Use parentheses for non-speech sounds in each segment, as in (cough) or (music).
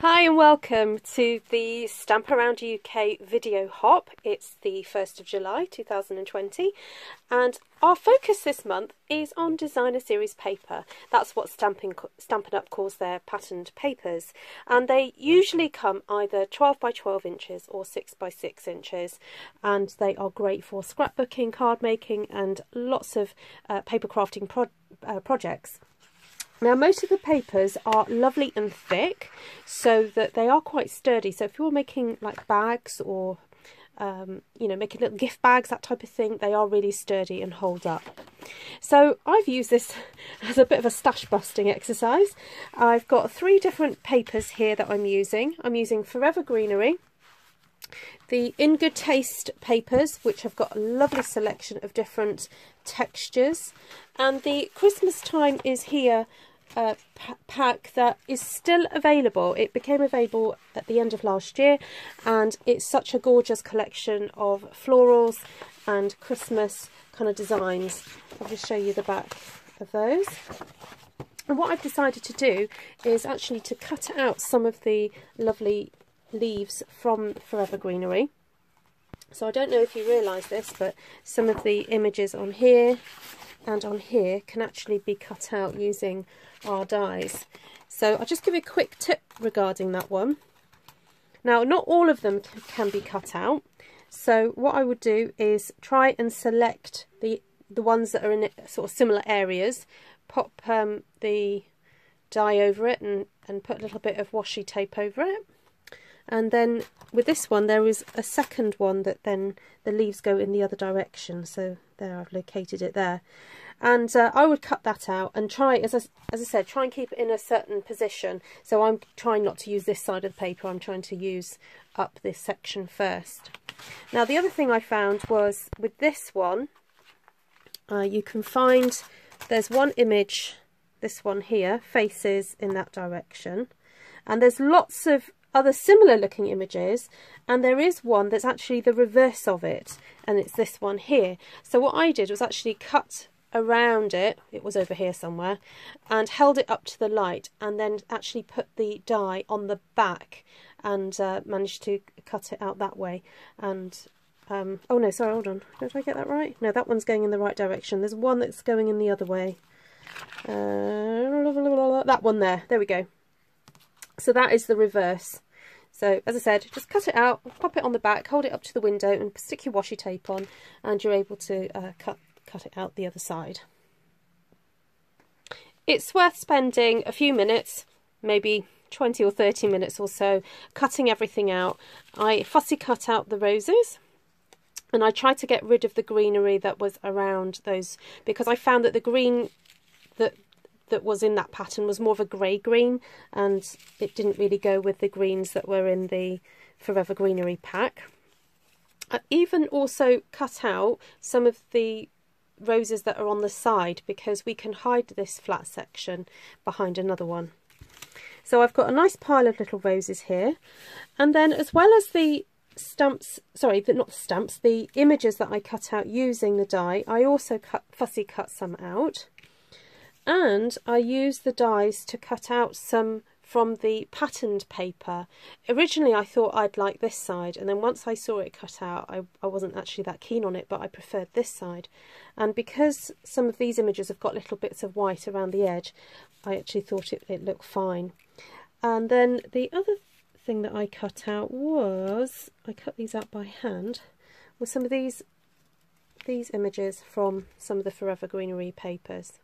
Hi and welcome to the Stamp Around UK video hop. It's the 1st of July 2020 and our focus this month is on designer series paper. That's what Stampin' Stampin' Up calls their patterned papers and they usually come either 12 by 12 inches or 6 by 6 inches and they are great for scrapbooking, card making and lots of uh, paper crafting pro uh, projects. Now most of the papers are lovely and thick so that they are quite sturdy. So if you're making like bags or um, you know, making little gift bags, that type of thing, they are really sturdy and hold up. So I've used this (laughs) as a bit of a stash busting exercise. I've got three different papers here that I'm using. I'm using Forever Greenery, the In Good Taste papers, which have got a lovely selection of different textures. And the Christmas time is here uh, pack that is still available. It became available at the end of last year and it's such a gorgeous collection of florals and Christmas kind of designs. I'll just show you the back of those. And what I've decided to do is actually to cut out some of the lovely leaves from Forever Greenery. So I don't know if you realise this, but some of the images on here and on here can actually be cut out using our dies. So I'll just give you a quick tip regarding that one. Now, not all of them can be cut out. So what I would do is try and select the, the ones that are in sort of similar areas, pop um, the die over it and, and put a little bit of washi tape over it. And then with this one, there is a second one that then the leaves go in the other direction. So there, I've located it there. And uh, I would cut that out and try, as I, as I said, try and keep it in a certain position. So I'm trying not to use this side of the paper. I'm trying to use up this section first. Now, the other thing I found was with this one, uh, you can find there's one image, this one here, faces in that direction. And there's lots of other similar looking images and there is one that's actually the reverse of it and it's this one here. So what I did was actually cut around it it was over here somewhere and held it up to the light and then actually put the die on the back and uh, managed to cut it out that way and um, oh no sorry hold on. Did I get that right? No that one's going in the right direction. There's one that's going in the other way. Uh, that one there. There we go. So that is the reverse so as I said, just cut it out, pop it on the back, hold it up to the window and stick your washi tape on and you're able to uh, cut, cut it out the other side. It's worth spending a few minutes, maybe 20 or 30 minutes or so, cutting everything out. I fussy cut out the roses and I tried to get rid of the greenery that was around those because I found that the green that that was in that pattern was more of a grey green and it didn't really go with the greens that were in the Forever Greenery pack. I even also cut out some of the roses that are on the side because we can hide this flat section behind another one. So I've got a nice pile of little roses here and then as well as the stamps, sorry, not stamps, the images that I cut out using the die, I also cut, fussy cut some out and I used the dies to cut out some from the patterned paper. Originally I thought I'd like this side and then once I saw it cut out I, I wasn't actually that keen on it but I preferred this side and because some of these images have got little bits of white around the edge I actually thought it, it looked fine. And then the other thing that I cut out was, I cut these out by hand, was some of these these images from some of the Forever Greenery papers.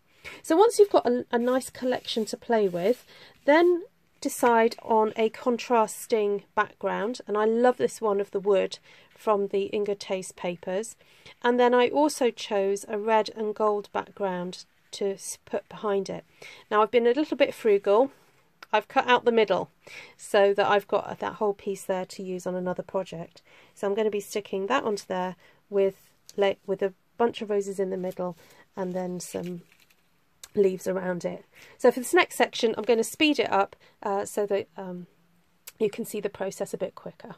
So once you've got a, a nice collection to play with, then decide on a contrasting background. And I love this one of the wood from the In Good Taste papers. And then I also chose a red and gold background to put behind it. Now I've been a little bit frugal. I've cut out the middle so that I've got that whole piece there to use on another project. So I'm going to be sticking that onto there with with a bunch of roses in the middle and then some leaves around it. So for this next section, I'm going to speed it up uh, so that um, you can see the process a bit quicker.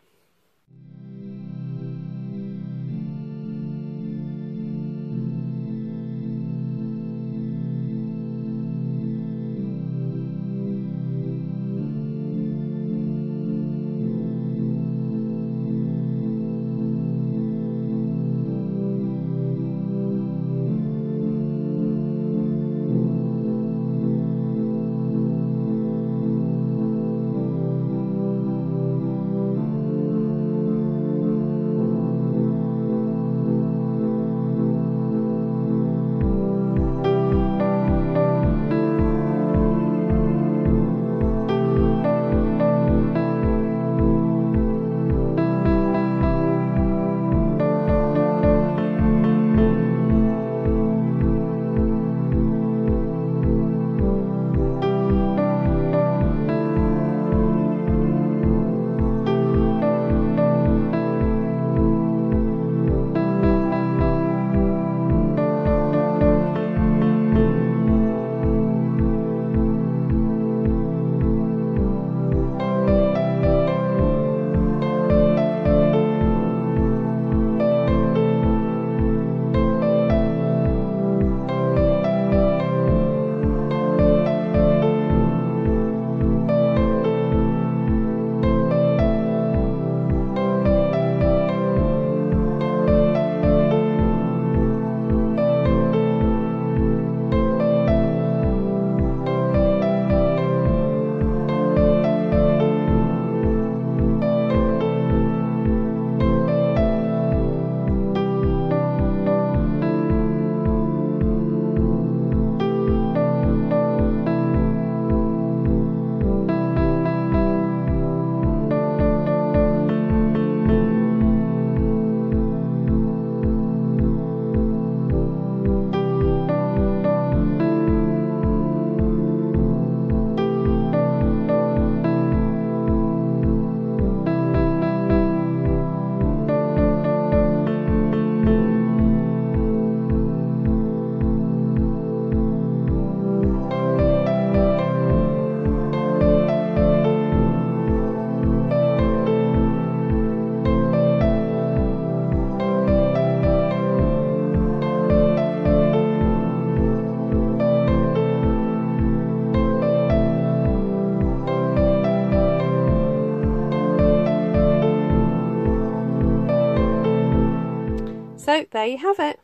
So there you have it.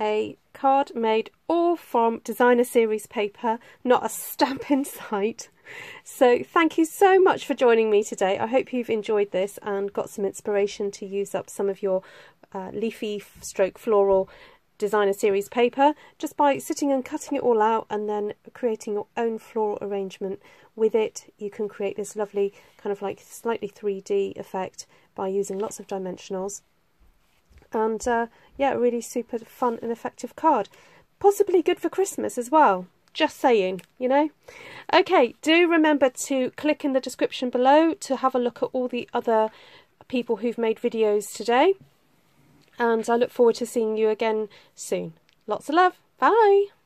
A card made all from designer series paper, not a (laughs) stamp in sight. So thank you so much for joining me today. I hope you've enjoyed this and got some inspiration to use up some of your uh, leafy stroke floral designer series paper just by sitting and cutting it all out and then creating your own floral arrangement with it you can create this lovely kind of like slightly 3D effect by using lots of dimensionals and uh, yeah really super fun and effective card possibly good for Christmas as well just saying you know okay do remember to click in the description below to have a look at all the other people who've made videos today and I look forward to seeing you again soon. Lots of love. Bye.